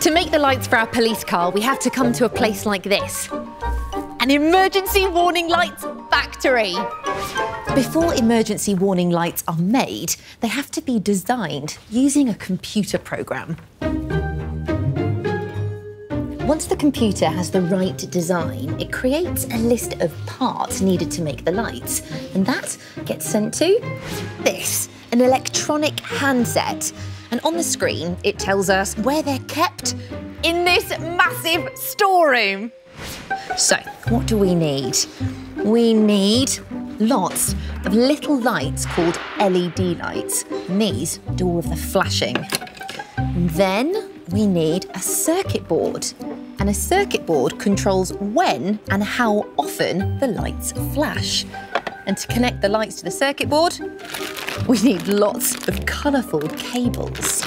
To make the lights for our police car, we have to come to a place like this. An emergency warning lights factory. Before emergency warning lights are made, they have to be designed using a computer program. Once the computer has the right design, it creates a list of parts needed to make the lights, and that gets sent to this, an electronic handset. And on the screen, it tells us where they're kept in this massive storeroom. So, what do we need? We need lots of little lights called LED lights. And these do all of the flashing. And then we need a circuit board. And a circuit board controls when and how often the lights flash. And to connect the lights to the circuit board, we need lots of colourful cables.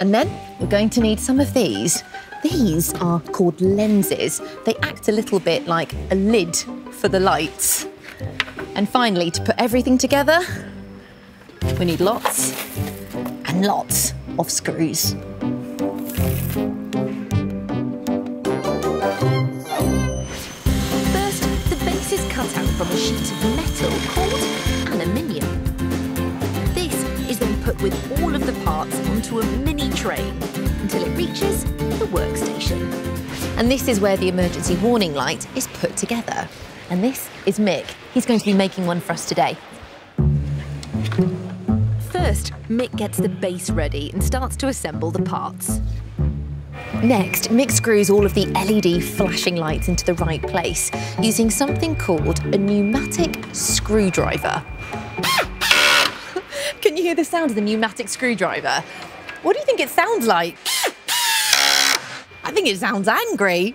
And then we're going to need some of these. These are called lenses. They act a little bit like a lid for the lights. And finally, to put everything together, we need lots and lots of screws. First, the base is cut out from a sheet of metal called put with all of the parts onto a mini train until it reaches the workstation. And this is where the emergency warning light is put together. And this is Mick. He's going to be making one for us today. First, Mick gets the base ready and starts to assemble the parts. Next, Mick screws all of the LED flashing lights into the right place using something called a pneumatic screwdriver. You hear the sound of the pneumatic screwdriver? What do you think it sounds like? I think it sounds angry.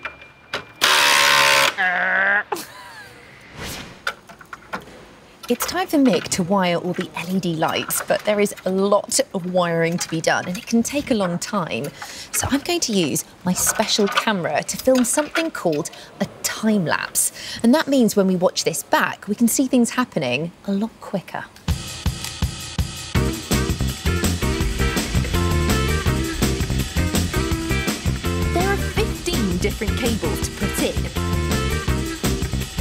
It's time for Mick to wire all the LED lights, but there is a lot of wiring to be done and it can take a long time. So I'm going to use my special camera to film something called a time lapse. And that means when we watch this back, we can see things happening a lot quicker. Different cables to put in.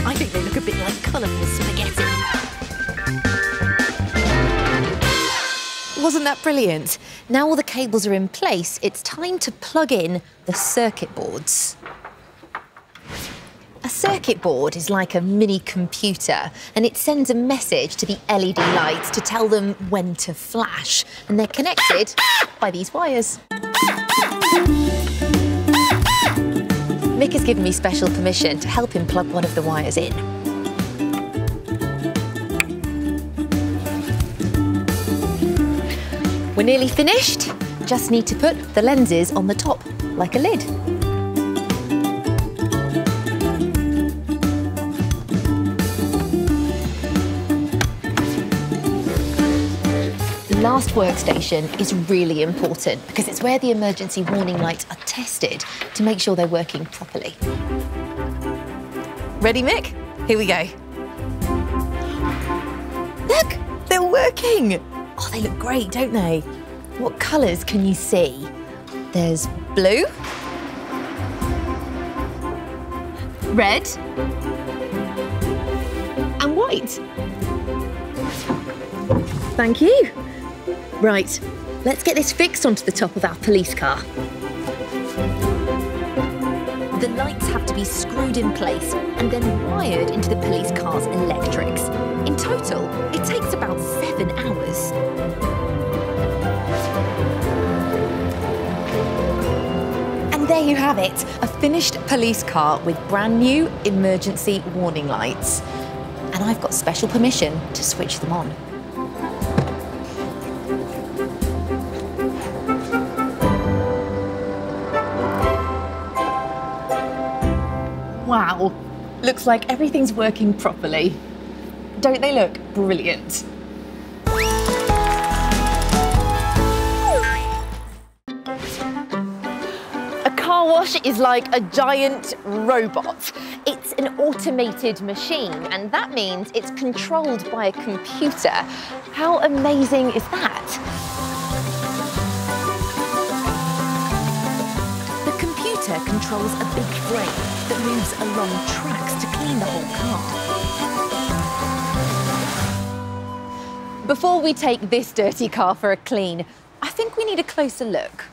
I think they look a bit like colourful spaghetti. Wasn't that brilliant? Now all the cables are in place, it's time to plug in the circuit boards. A circuit board is like a mini computer and it sends a message to the LED lights to tell them when to flash. And they're connected by these wires. Mick has given me special permission to help him plug one of the wires in. We're nearly finished. Just need to put the lenses on the top, like a lid. Last workstation is really important because it's where the emergency warning lights are tested to make sure they're working properly. Ready, Mick? Here we go. Look, they're working. Oh, they look great, don't they? What colours can you see? There's blue, red, and white. Thank you. Right, let's get this fixed onto the top of our police car. The lights have to be screwed in place and then wired into the police car's electrics. In total, it takes about seven hours. And there you have it, a finished police car with brand new emergency warning lights. And I've got special permission to switch them on. Wow, looks like everything's working properly. Don't they look brilliant? A car wash is like a giant robot. It's an automated machine, and that means it's controlled by a computer. How amazing is that? Controls a big frame that moves along tracks to clean the whole car. Before we take this dirty car for a clean, I think we need a closer look.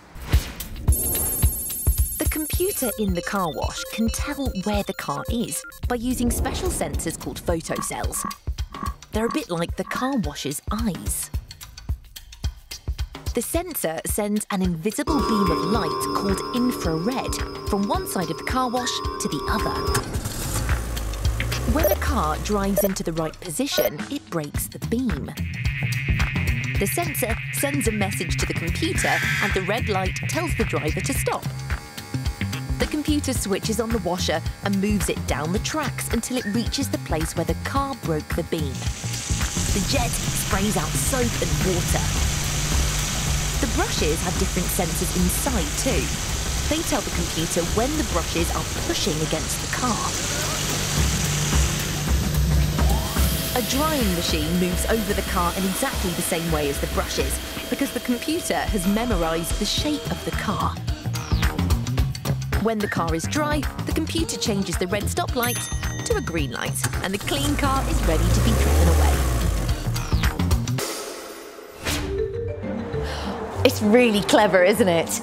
The computer in the car wash can tell where the car is by using special sensors called photocells. They're a bit like the car wash's eyes. The sensor sends an invisible beam of light called infrared from one side of the car wash to the other. When a car drives into the right position, it breaks the beam. The sensor sends a message to the computer and the red light tells the driver to stop. The computer switches on the washer and moves it down the tracks until it reaches the place where the car broke the beam. The jet sprays out soap and water. Brushes have different sensors inside too. They tell the computer when the brushes are pushing against the car. A drying machine moves over the car in exactly the same way as the brushes because the computer has memorised the shape of the car. When the car is dry, the computer changes the red stop light to a green light and the clean car is ready to be driven away. It's really clever, isn't it?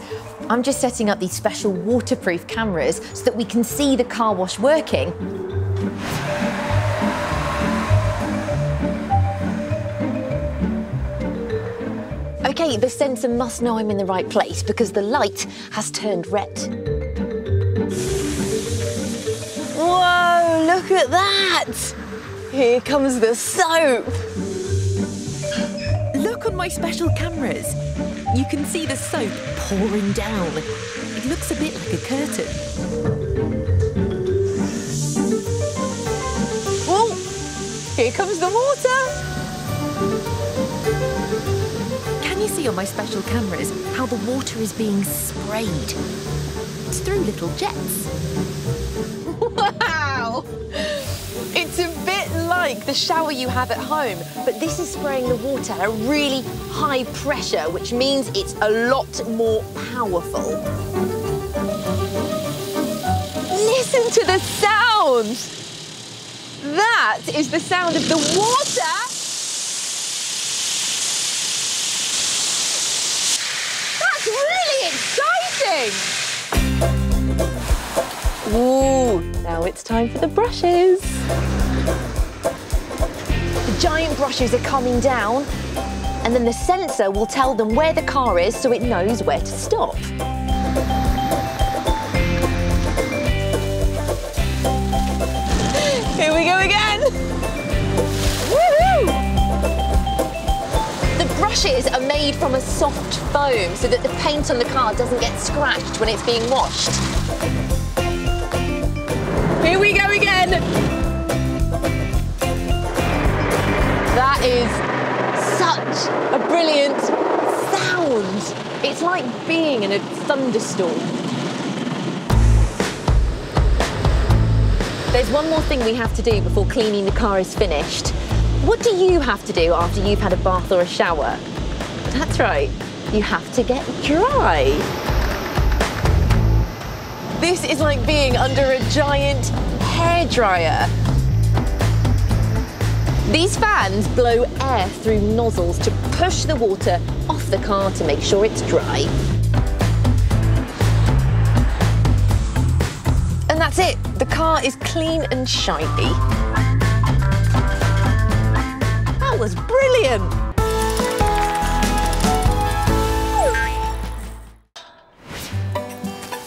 I'm just setting up these special waterproof cameras so that we can see the car wash working. Okay, the sensor must know I'm in the right place because the light has turned red. Whoa, look at that! Here comes the soap. Look on my special cameras. You can see the soap pouring down. It looks a bit like a curtain. Oh, here comes the water. Can you see on my special cameras how the water is being sprayed? It's through little jets. the shower you have at home, but this is spraying the water at a really high pressure, which means it's a lot more powerful. Listen to the sound! That is the sound of the water That's really exciting! Ooh, now it's time for the brushes. The giant brushes are coming down and then the sensor will tell them where the car is so it knows where to stop. Here we go again! The brushes are made from a soft foam so that the paint on the car doesn't get scratched when it's being washed. Here we go again. That is such a brilliant sound. It's like being in a thunderstorm. There's one more thing we have to do before cleaning the car is finished. What do you have to do after you've had a bath or a shower? That's right, you have to get dry. This is like being under a giant hairdryer. These fans blow air through nozzles to push the water off the car to make sure it's dry. And that's it. The car is clean and shiny. That was brilliant.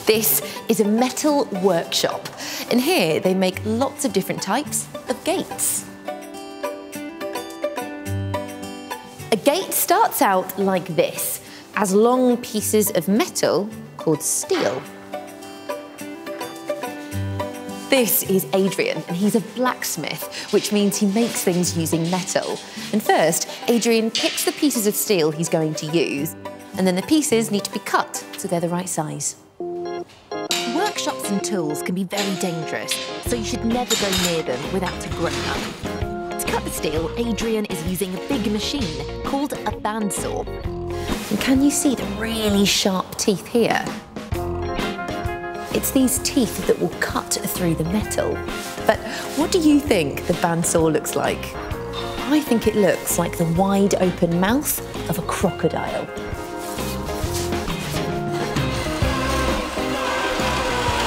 This is a metal workshop, and here they make lots of different types of gates. A gate starts out like this, as long pieces of metal called steel. This is Adrian, and he's a blacksmith, which means he makes things using metal. And first, Adrian picks the pieces of steel he's going to use, and then the pieces need to be cut so they're the right size. Workshops and tools can be very dangerous, so you should never go near them without a grown-up. Steel, Adrian is using a big machine called a bandsaw. And can you see the really sharp teeth here? It's these teeth that will cut through the metal. But what do you think the bandsaw looks like? I think it looks like the wide open mouth of a crocodile.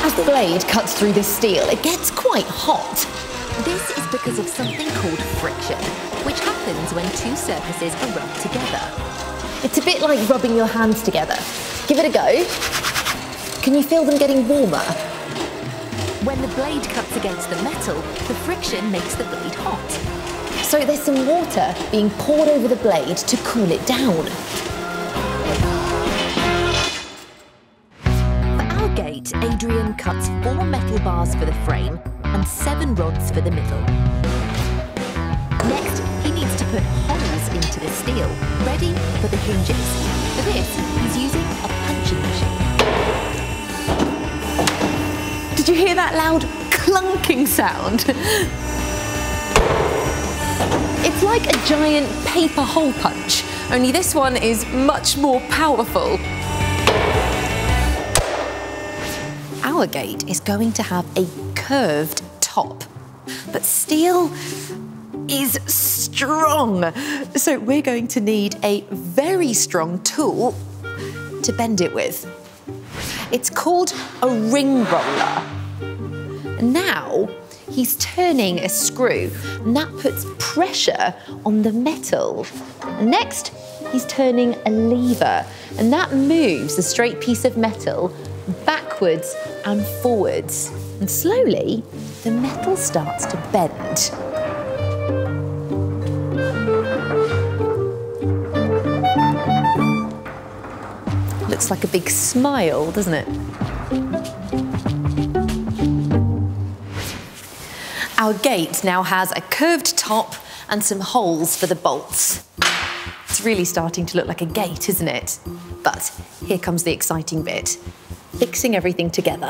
As the blade cuts through the steel, it gets quite hot. This is because of something called friction, which happens when two surfaces are rubbed together. It's a bit like rubbing your hands together. Give it a go. Can you feel them getting warmer? When the blade cuts against the metal, the friction makes the blade hot. So there's some water being poured over the blade to cool it down. For our gate, Adrian cuts four metal bars for the frame and seven rods for the middle. Next, he needs to put holes into the steel, ready for the hinges. For this, he's using a punching machine. Did you hear that loud clunking sound? It's like a giant paper hole punch, only this one is much more powerful. Our gate is going to have a curved top, but steel is strong. So we're going to need a very strong tool to bend it with. It's called a ring roller. Now he's turning a screw and that puts pressure on the metal. Next, he's turning a lever and that moves the straight piece of metal backwards and forwards. And slowly, the metal starts to bend. Looks like a big smile, doesn't it? Our gate now has a curved top and some holes for the bolts. It's really starting to look like a gate, isn't it? But here comes the exciting bit, fixing everything together.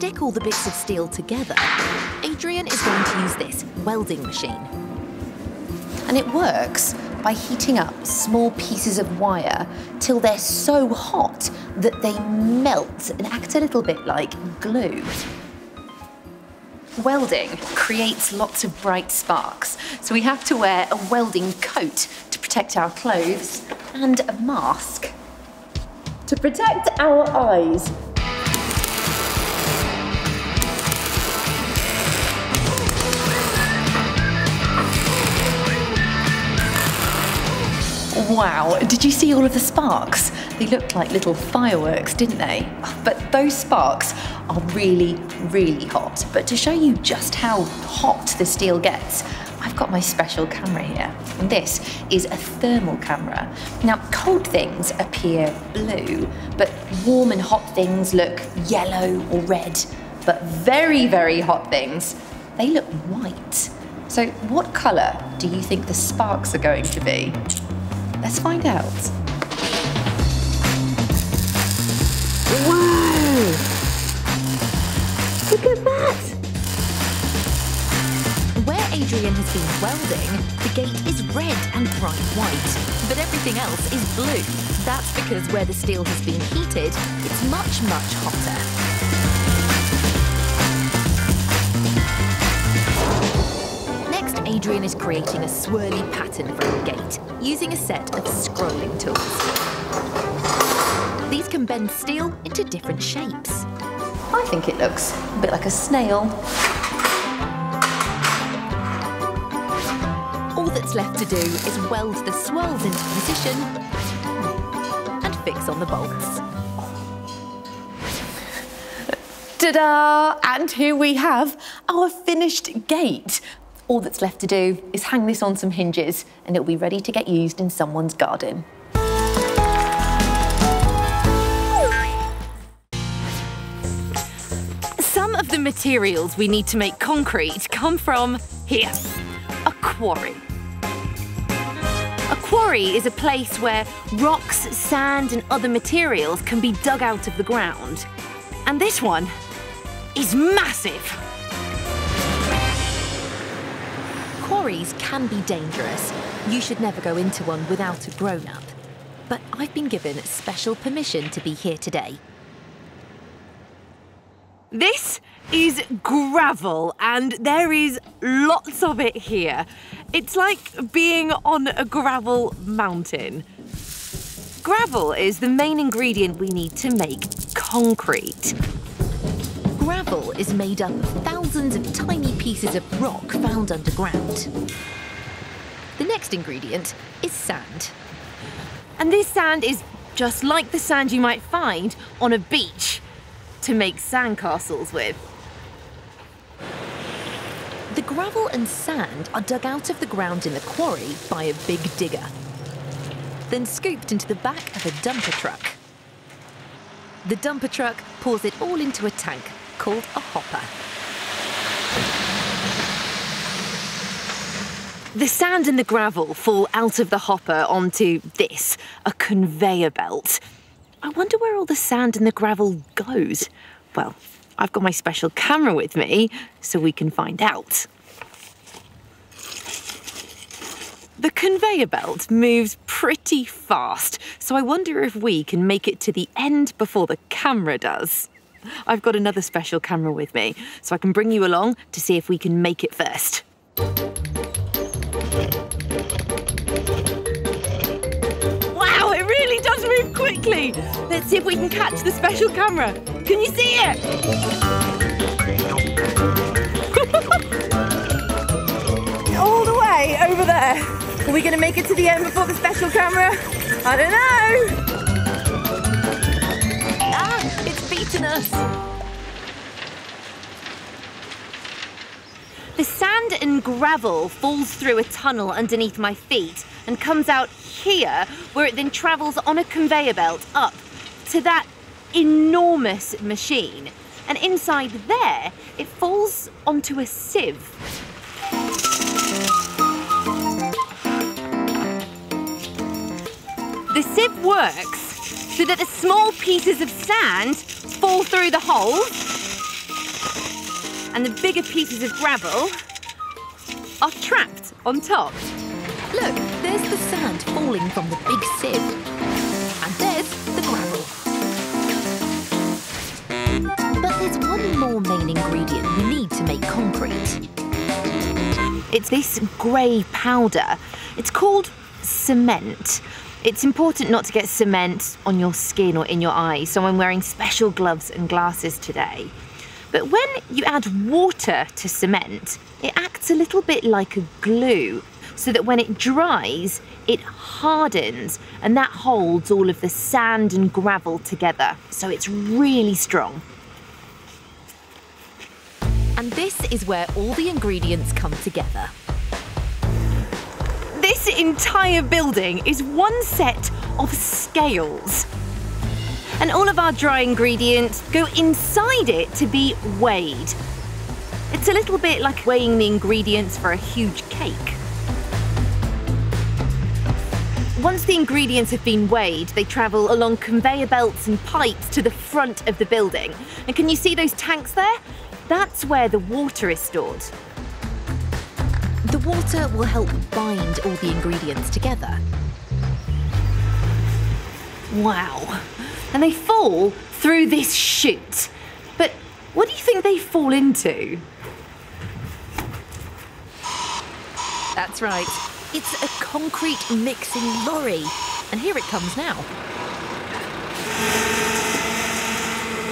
Stick all the bits of steel together, Adrian is going to use this welding machine. And it works by heating up small pieces of wire till they're so hot that they melt and act a little bit like glue. Welding creates lots of bright sparks, so we have to wear a welding coat to protect our clothes and a mask. To protect our eyes, Wow, did you see all of the sparks? They looked like little fireworks, didn't they? But those sparks are really, really hot. But to show you just how hot the steel gets, I've got my special camera here. And this is a thermal camera. Now, cold things appear blue, but warm and hot things look yellow or red. But very, very hot things, they look white. So what colour do you think the sparks are going to be? Let's find out. Whoa! Look at that! Where Adrian has been welding, the gate is red and bright white, but everything else is blue. That's because where the steel has been heated, it's much, much hotter. Adrian is creating a swirly pattern for a gate using a set of scrolling tools. These can bend steel into different shapes. I think it looks a bit like a snail. All that's left to do is weld the swirls into position and fix on the bolts. Ta-da! And here we have our finished gate. All that's left to do is hang this on some hinges and it'll be ready to get used in someone's garden. Some of the materials we need to make concrete come from here, a quarry. A quarry is a place where rocks, sand and other materials can be dug out of the ground. And this one is massive. Quarries can be dangerous. You should never go into one without a grown-up. but I've been given special permission to be here today. This is gravel, and there is lots of it here. It's like being on a gravel mountain. Gravel is the main ingredient we need to make concrete. Gravel is made up of thousands of tiny pieces of rock found underground. The next ingredient is sand. And this sand is just like the sand you might find on a beach to make sandcastles with. The gravel and sand are dug out of the ground in the quarry by a big digger, then scooped into the back of a dumper truck. The dumper truck pours it all into a tank called a hopper. The sand and the gravel fall out of the hopper onto this, a conveyor belt. I wonder where all the sand and the gravel goes. Well, I've got my special camera with me, so we can find out. The conveyor belt moves pretty fast, so I wonder if we can make it to the end before the camera does. I've got another special camera with me, so I can bring you along to see if we can make it first. Wow, it really does move quickly. Let's see if we can catch the special camera. Can you see it? All the way over there. Are we going to make it to the end before the special camera? I don't know. Us. The sand and gravel falls through a tunnel underneath my feet and comes out here, where it then travels on a conveyor belt up to that enormous machine. And inside there, it falls onto a sieve. The sieve works so that the small pieces of sand fall through the holes and the bigger pieces of gravel are trapped on top. Look, there's the sand falling from the big sieve. And there's the gravel. But there's one more main ingredient we need to make concrete. It's this grey powder. It's called cement. It's important not to get cement on your skin or in your eyes, so I'm wearing special gloves and glasses today. But when you add water to cement, it acts a little bit like a glue, so that when it dries, it hardens and that holds all of the sand and gravel together. So it's really strong. And this is where all the ingredients come together. This entire building is one set of scales. And all of our dry ingredients go inside it to be weighed. It's a little bit like weighing the ingredients for a huge cake. Once the ingredients have been weighed, they travel along conveyor belts and pipes to the front of the building. And can you see those tanks there? That's where the water is stored. Water will help bind all the ingredients together. Wow. And they fall through this chute. But what do you think they fall into? That's right. It's a concrete mixing lorry. And here it comes now.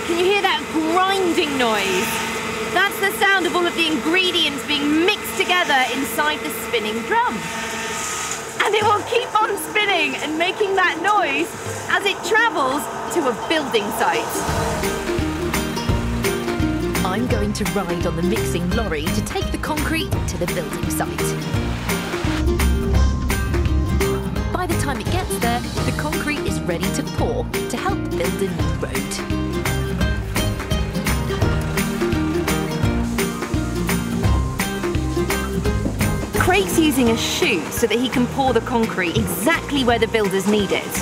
Can you hear that grinding noise? That's the sound of all of the ingredients being mixed together inside the spinning drum. And it will keep on spinning and making that noise as it travels to a building site. I'm going to ride on the mixing lorry to take the concrete to the building site. By the time it gets there, the concrete is ready to pour to help build a new road. Craig's using a chute so that he can pour the concrete exactly where the builders need it.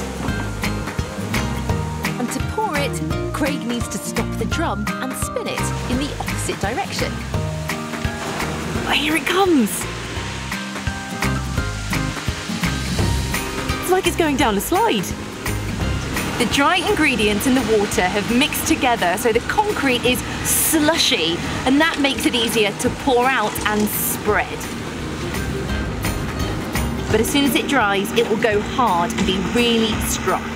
And to pour it, Craig needs to stop the drum and spin it in the opposite direction. Here it comes! It's like it's going down a slide. The dry ingredients and the water have mixed together so the concrete is slushy and that makes it easier to pour out and spread. But as soon as it dries, it will go hard and be really strong.